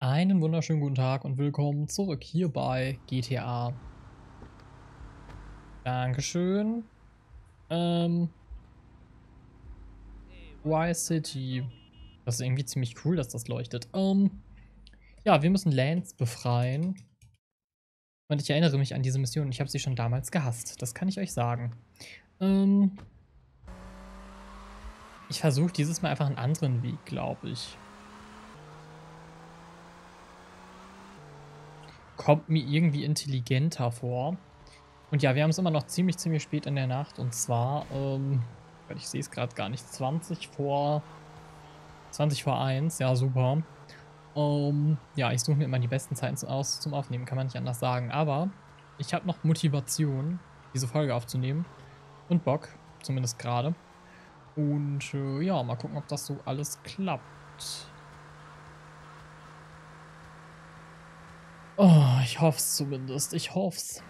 Einen wunderschönen guten Tag und willkommen zurück hier bei GTA. Dankeschön. Ähm. Y-City. Das ist irgendwie ziemlich cool, dass das leuchtet. Ähm. Ja, wir müssen Lance befreien. Und ich erinnere mich an diese Mission. Ich habe sie schon damals gehasst. Das kann ich euch sagen. Ähm. Ich versuche dieses Mal einfach einen anderen Weg, glaube ich. Kommt mir irgendwie intelligenter vor. Und ja, wir haben es immer noch ziemlich, ziemlich spät in der Nacht. Und zwar, ähm, ich sehe es gerade gar nicht, 20 vor 20 vor 1, ja super. Ähm, ja, ich suche mir immer die besten Zeiten aus zum Aufnehmen, kann man nicht anders sagen. Aber ich habe noch Motivation, diese Folge aufzunehmen. Und Bock, zumindest gerade. Und äh, ja, mal gucken, ob das so alles klappt. Oh, ich hoffe es zumindest. Ich hoffe es.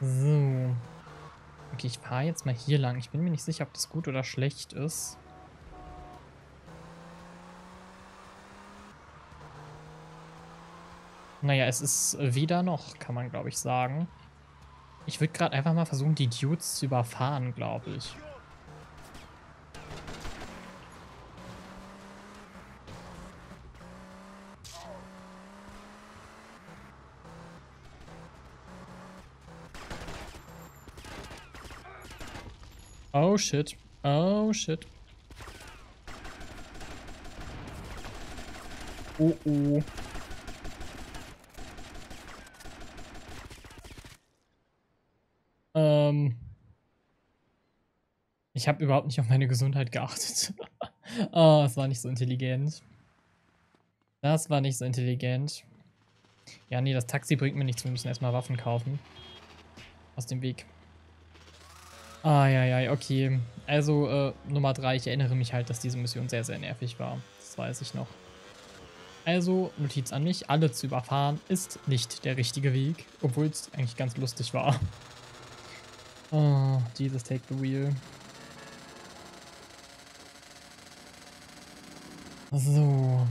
So. Okay, ich fahre jetzt mal hier lang. Ich bin mir nicht sicher, ob das gut oder schlecht ist. Naja, es ist weder noch, kann man glaube ich sagen. Ich würde gerade einfach mal versuchen, die Dudes zu überfahren, glaube ich. Oh shit. Oh shit. Oh oh. Ähm. Ich habe überhaupt nicht auf meine Gesundheit geachtet. oh, das war nicht so intelligent. Das war nicht so intelligent. Ja, nee, das Taxi bringt mir nichts. Wir müssen erstmal Waffen kaufen. Aus dem Weg. Ah, ja, ja, okay. Also, äh, Nummer 3, ich erinnere mich halt, dass diese Mission sehr, sehr nervig war. Das weiß ich noch. Also, Notiz an mich, alle zu überfahren ist nicht der richtige Weg, obwohl es eigentlich ganz lustig war. Oh, Jesus, take the wheel. So.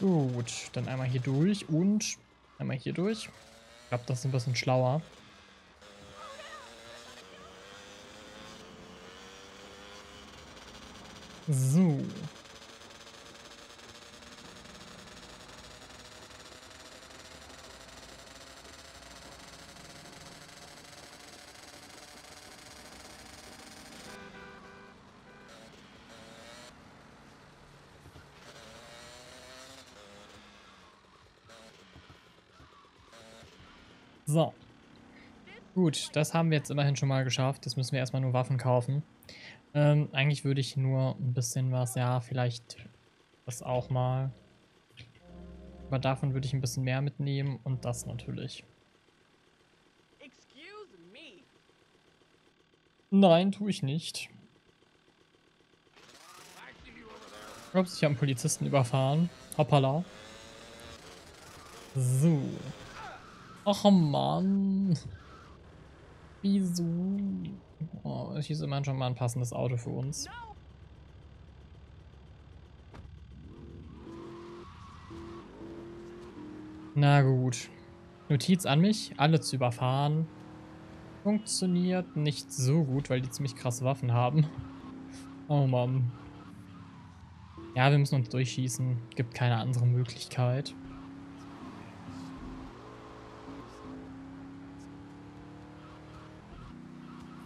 Gut, dann einmal hier durch und einmal hier durch. Ich glaube, das ist ein bisschen schlauer. So. So. Gut, das haben wir jetzt immerhin schon mal geschafft. Jetzt müssen wir erstmal nur Waffen kaufen. Ähm, eigentlich würde ich nur ein bisschen was, ja, vielleicht das auch mal. Aber davon würde ich ein bisschen mehr mitnehmen und das natürlich. Nein, tue ich nicht. Ups, ich habe einen Polizisten überfahren. Hoppala. So. Ach Mann. Wieso? Oh, hier ist immerhin schon mal ein passendes Auto für uns. Na gut. Notiz an mich, alle zu überfahren. Funktioniert nicht so gut, weil die ziemlich krasse Waffen haben. Oh Mann. Ja, wir müssen uns durchschießen. Gibt keine andere Möglichkeit.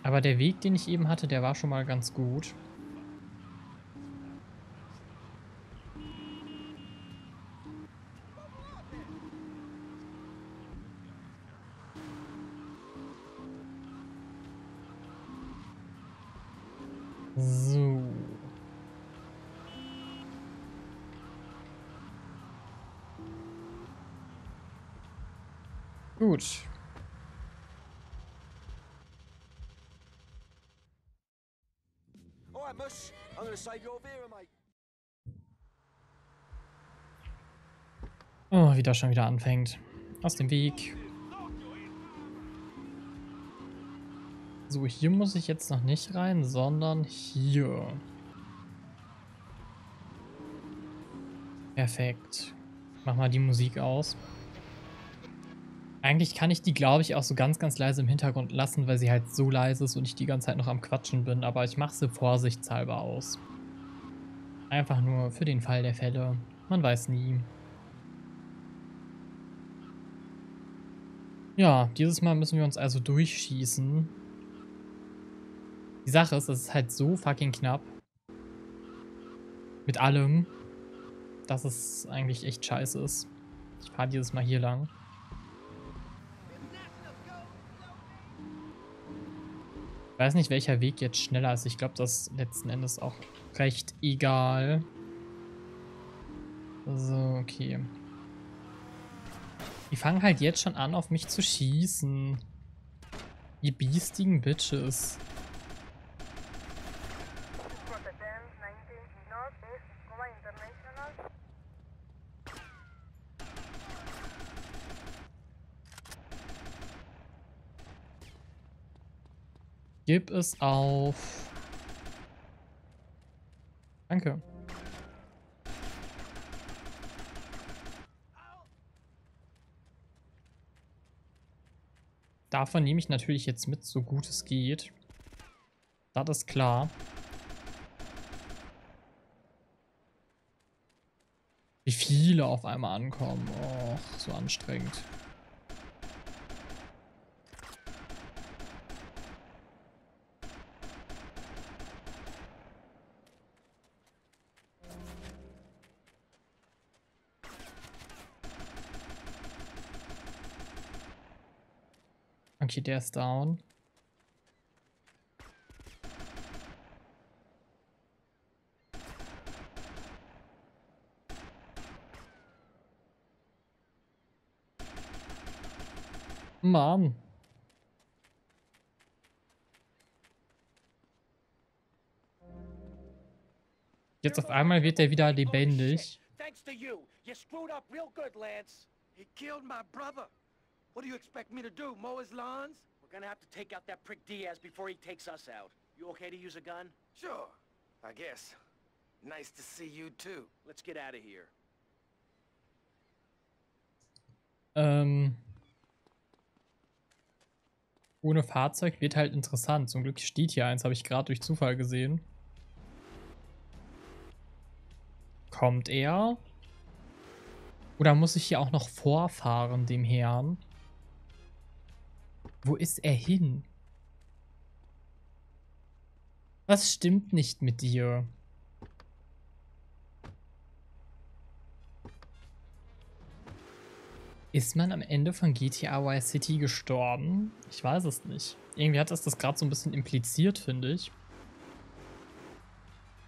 Aber der Weg, den ich eben hatte, der war schon mal ganz gut. Oh, wie das schon wieder anfängt. Aus dem Weg. So, hier muss ich jetzt noch nicht rein, sondern hier. Perfekt. Mach mal die Musik aus. Eigentlich kann ich die, glaube ich, auch so ganz, ganz leise im Hintergrund lassen, weil sie halt so leise ist und ich die ganze Zeit noch am Quatschen bin. Aber ich mache sie vorsichtshalber aus. Einfach nur für den Fall der Fälle. Man weiß nie. Ja, dieses Mal müssen wir uns also durchschießen. Die Sache ist, es ist halt so fucking knapp. Mit allem, dass es eigentlich echt scheiße ist. Ich fahre dieses Mal hier lang. Ich weiß nicht, welcher Weg jetzt schneller ist. Ich glaube, das letzten Endes auch recht egal. So, okay. Die fangen halt jetzt schon an, auf mich zu schießen. Die biestigen Bitches. Gib es auf. Danke. Davon nehme ich natürlich jetzt mit, so gut es geht. Das ist klar. Wie viele auf einmal ankommen. Och, so anstrengend. Okay, der ist down. Mann. Jetzt auf einmal wird er wieder lebendig. Thanks to you. You screwed up real good, Lance. He killed my brother. What do you expect me to do, mow his lawns? We're gonna have to take out that prick Diaz before he takes us out. You okay to use a gun? Sure, I guess. Nice to see you too. Let's get out of here. Ähm... Ohne Fahrzeug wird halt interessant. Zum Glück steht hier eins, habe ich gerade durch Zufall gesehen. Kommt er? Oder muss ich hier auch noch vorfahren, dem Herrn? Wo ist er hin? Was stimmt nicht mit dir? Ist man am Ende von GTA Vice City gestorben? Ich weiß es nicht. Irgendwie hat das das gerade so ein bisschen impliziert, finde ich.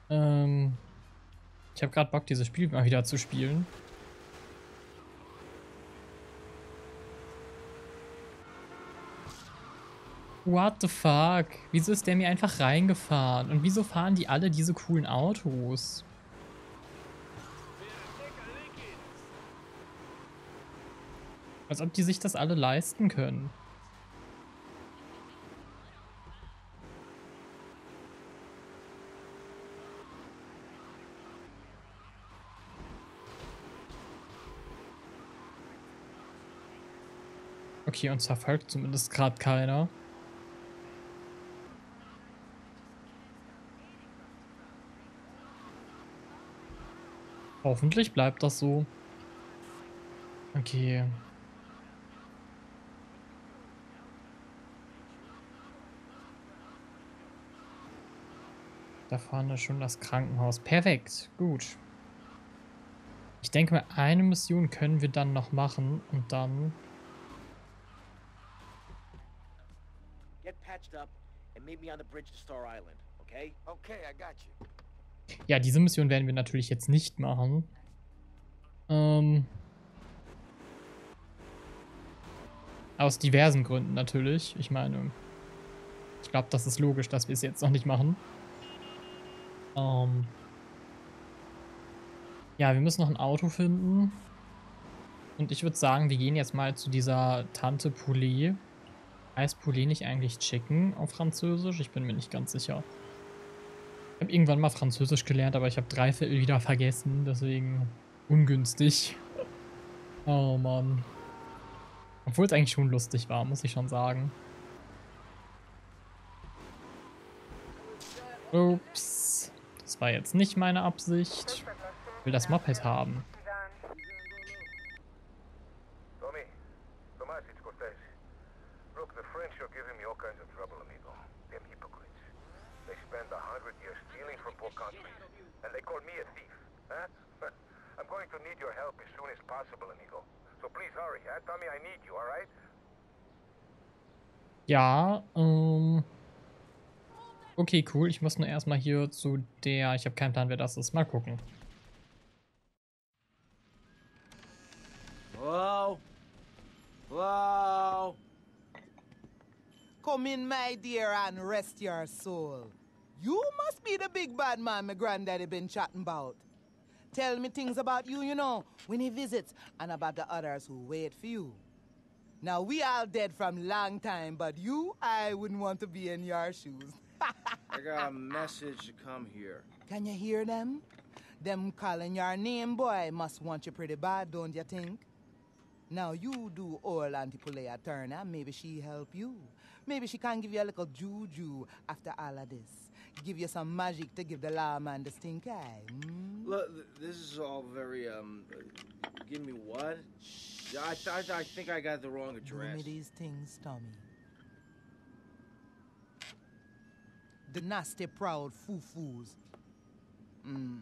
Ähm, ich habe gerade Bock, dieses Spiel mal wieder zu spielen. What the fuck? Wieso ist der mir einfach reingefahren? Und wieso fahren die alle diese coolen Autos? Als ob die sich das alle leisten können. Okay, uns verfolgt zumindest gerade keiner. Hoffentlich bleibt das so. Okay. Da vorne ist schon das Krankenhaus. Perfekt, gut. Ich denke mal, eine Mission können wir dann noch machen und dann... Get patched up and meet me on the bridge to Star Island, okay? Okay, I got you. Ja, diese Mission werden wir natürlich jetzt nicht machen. Ähm, aus diversen Gründen natürlich. Ich meine, ich glaube, das ist logisch, dass wir es jetzt noch nicht machen. Ähm ja, wir müssen noch ein Auto finden. Und ich würde sagen, wir gehen jetzt mal zu dieser Tante Poulet. Heißt Poulet nicht eigentlich Chicken auf Französisch? Ich bin mir nicht ganz sicher. Ich habe irgendwann mal Französisch gelernt, aber ich habe drei Viertel wieder vergessen. Deswegen ungünstig. Oh Mann. Obwohl es eigentlich schon lustig war, muss ich schon sagen. Ups. Das war jetzt nicht meine Absicht. Ich will das Moped haben. Ja, ähm... Okay, cool. Ich muss nur erstmal hier zu der... Ich habe keinen Plan, wer das ist. Mal gucken. Hello? Hello? Come in, my dear, and rest your soul. You must be the big bad man my granddaddy been chatting about. Tell me things about you, you know, when he visits, and about the others who wait for you. Now, we all dead from long time, but you, I wouldn't want to be in your shoes. I got a message to come here. Can you hear them? Them calling your name, boy, must want you pretty bad, don't you think? Now, you do all Auntie Pulea Turner, maybe she help you. Maybe she can give you a little juju after all of this. Give you some magic to give the lawman the stink eye. Mm? Look, this is all very, um, give me what? I, I, I think I got the wrong address. Do me these things, Tommy. The nasty, proud foo-foos. Mm.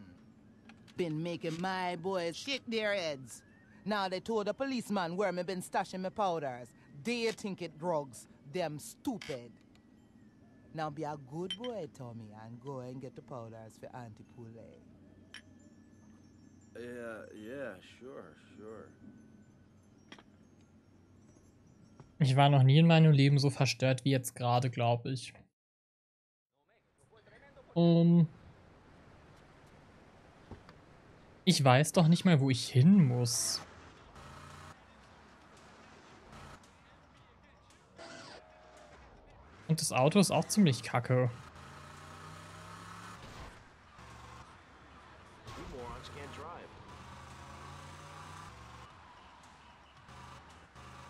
Been making my boys shake their heads. Now they told the policeman where me been stashing my powders. They think it drugs. Them stupid. Now be a good boy, Tommy, and go and get the powders for Auntie Poulet. Yeah, yeah, sure, sure. Ich war noch nie in meinem Leben so verstört wie jetzt gerade, glaube ich. Um, ich weiß doch nicht mal, wo ich hin muss. Und das Auto ist auch ziemlich kacke.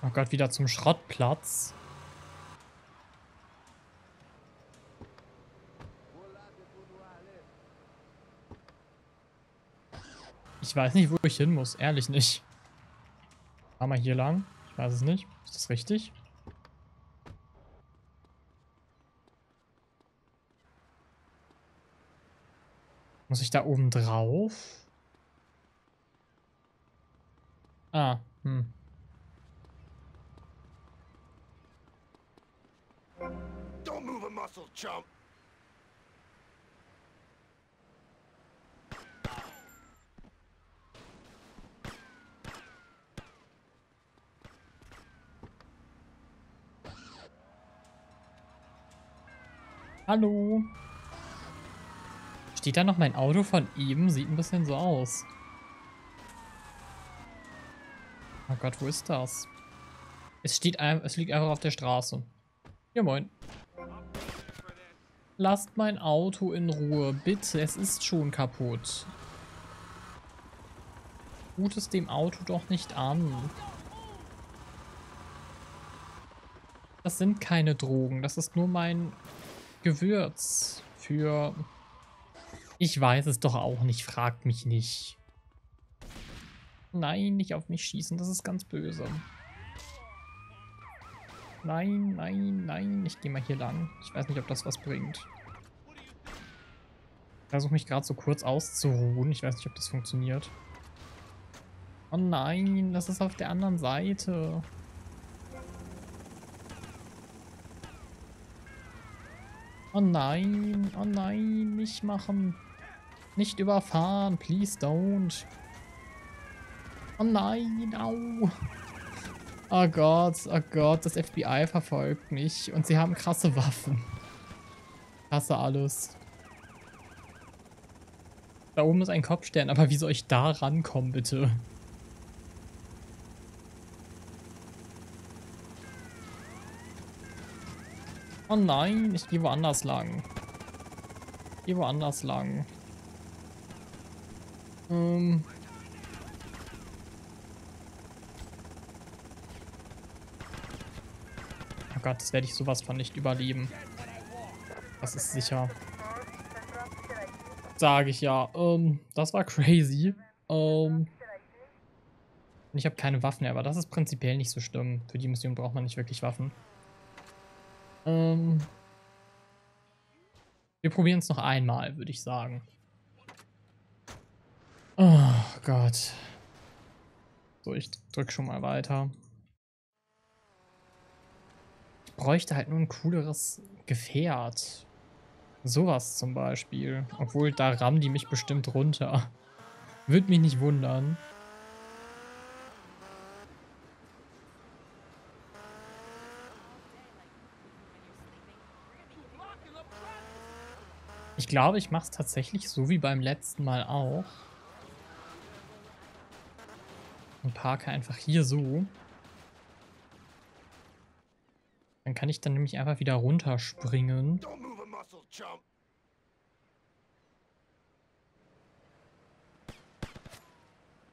Oh Gott, wieder zum Schrottplatz. Ich weiß nicht, wo ich hin muss. Ehrlich nicht. Fahr mal hier lang. Ich weiß es nicht. Ist das richtig? Muss ich da oben drauf? Ah, hm. muscle, chump! Hallo. Steht da noch mein Auto von eben? Sieht ein bisschen so aus. Oh Gott, wo ist das? Es steht, es liegt einfach auf der Straße. Ja, moin. Lasst mein Auto in Ruhe, bitte. Es ist schon kaputt. Tut es dem Auto doch nicht an. Das sind keine Drogen. Das ist nur mein Gewürz für... Ich weiß es doch auch nicht. Fragt mich nicht. Nein, nicht auf mich schießen. Das ist ganz böse. Nein, nein, nein. Ich gehe mal hier lang. Ich weiß nicht, ob das was bringt. Ich versuche mich gerade so kurz auszuruhen. Ich weiß nicht, ob das funktioniert. Oh nein, das ist auf der anderen Seite. Oh nein, oh nein, nicht machen. Nicht überfahren, please don't. Oh nein, au. Oh Gott, oh Gott, das FBI verfolgt mich und sie haben krasse Waffen. Hasse alles. Da oben ist ein Kopfstern, aber wie soll ich da rankommen, bitte? Oh nein, ich gehe woanders lang. Ich gehe woanders lang. Ähm. Oh Gott, das werde ich sowas von nicht überleben. Das ist sicher. Sage ich ja. Ähm, das war crazy. Ähm. Und ich habe keine Waffen mehr, aber das ist prinzipiell nicht so schlimm. Für die Mission braucht man nicht wirklich Waffen. Ähm. Wir probieren es noch einmal, würde ich sagen. Oh Gott. So, ich drück schon mal weiter. Ich bräuchte halt nur ein cooleres Gefährt. Sowas zum Beispiel. Obwohl, da rammen die mich bestimmt runter. Würde mich nicht wundern. Ich glaube, ich mache es tatsächlich so wie beim letzten Mal auch. Und parke einfach hier so. Dann kann ich dann nämlich einfach wieder runterspringen.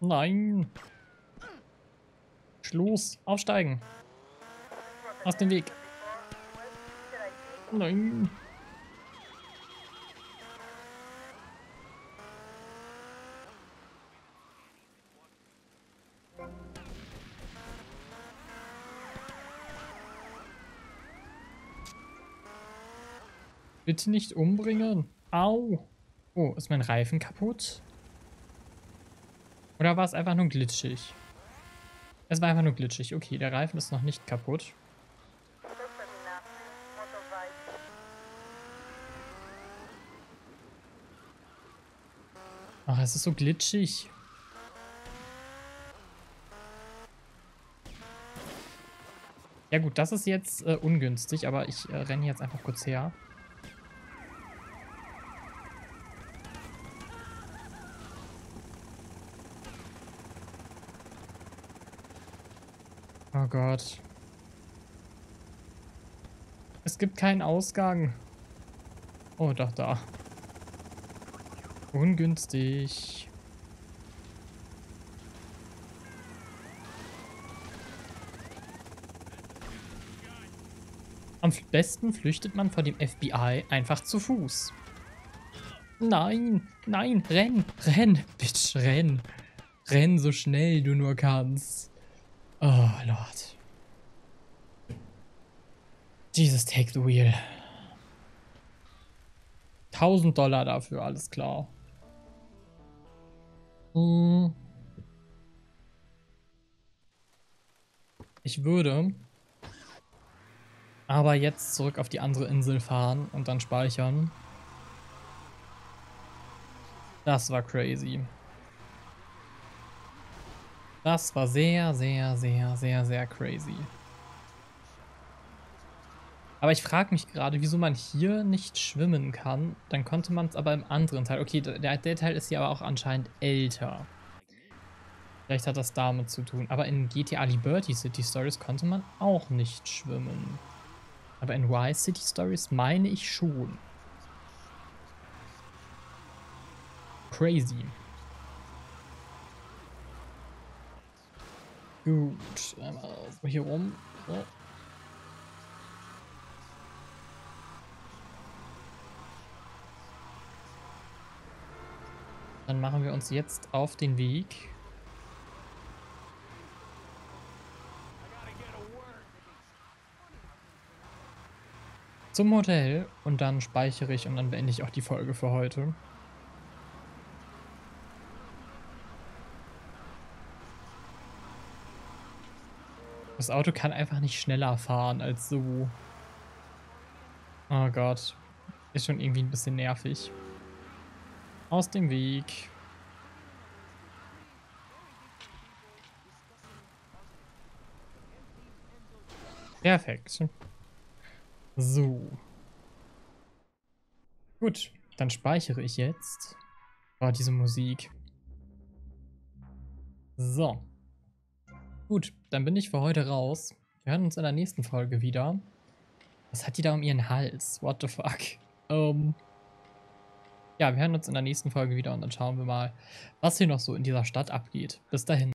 Nein. Schluss. Aufsteigen. Aus dem Weg. Nein. Bitte nicht umbringen. Au. Oh, ist mein Reifen kaputt? Oder war es einfach nur glitschig? Es war einfach nur glitschig. Okay, der Reifen ist noch nicht kaputt. Ach, es ist so glitschig. Ja gut, das ist jetzt äh, ungünstig, aber ich äh, renne jetzt einfach kurz her. Gott. Es gibt keinen Ausgang. Oh, doch, da. Ungünstig. Am besten flüchtet man vor dem FBI einfach zu Fuß. Nein, nein, renn, renn, Bitch, renn. Renn so schnell du nur kannst. Oh, Lord. Jesus, take the wheel. 1000 Dollar dafür, alles klar. Hm. Ich würde aber jetzt zurück auf die andere Insel fahren und dann speichern. Das war crazy. Das war sehr, sehr, sehr, sehr, sehr crazy. Aber ich frage mich gerade, wieso man hier nicht schwimmen kann. Dann konnte man es aber im anderen Teil. Okay, der, der Teil ist hier aber auch anscheinend älter. Vielleicht hat das damit zu tun. Aber in GTA Liberty City Stories konnte man auch nicht schwimmen. Aber in Y City Stories meine ich schon. Crazy. Gut, einmal hier rum. So. Dann machen wir uns jetzt auf den Weg. Zum Hotel und dann speichere ich und dann beende ich auch die Folge für heute. Das Auto kann einfach nicht schneller fahren als so. Oh Gott. Ist schon irgendwie ein bisschen nervig. Aus dem Weg. Perfekt. So. Gut, dann speichere ich jetzt. Oh, diese Musik. So. Gut, dann bin ich für heute raus. Wir hören uns in der nächsten Folge wieder. Was hat die da um ihren Hals? What the fuck? Ähm. Ja, wir hören uns in der nächsten Folge wieder und dann schauen wir mal, was hier noch so in dieser Stadt abgeht. Bis dahin.